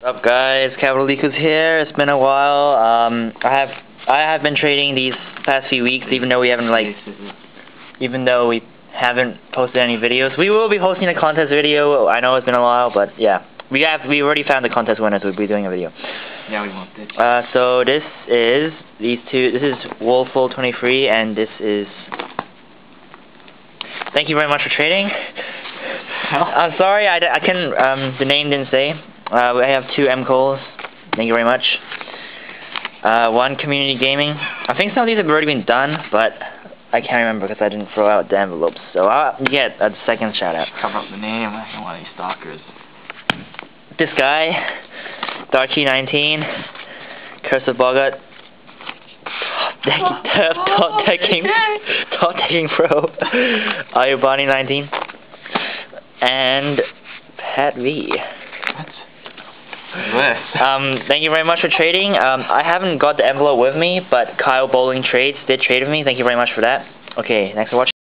What's up guys, CapitalDEquals here. It's been a while. Um, I have I have been trading these past few weeks, even though we haven't like, even though we haven't posted any videos. We will be hosting a contest video. I know it's been a while, but yeah, we have we already found the contest winners. We'll be doing a video. Yeah, we won't ditch. Uh, so this is these two. This is Wolful 23, and this is. Thank you very much for trading. I'm sorry, I, I can um the name didn't say. Uh, we have two M calls. Thank you very much. Uh, one community gaming. I think some of these have already been done, but I can't remember because I didn't throw out the envelopes. So I'll get a second shout out. Cover up the name. I don't want any stalkers. This guy, Darky19, Curse of Boggart, Top Top Taking Top Taking Pro, Ayubani19, and Pat V. What? Um, thank you very much for trading. Um, I haven't got the envelope with me, but Kyle Bowling Trades did trade with me. Thank you very much for that. Okay, next to watch.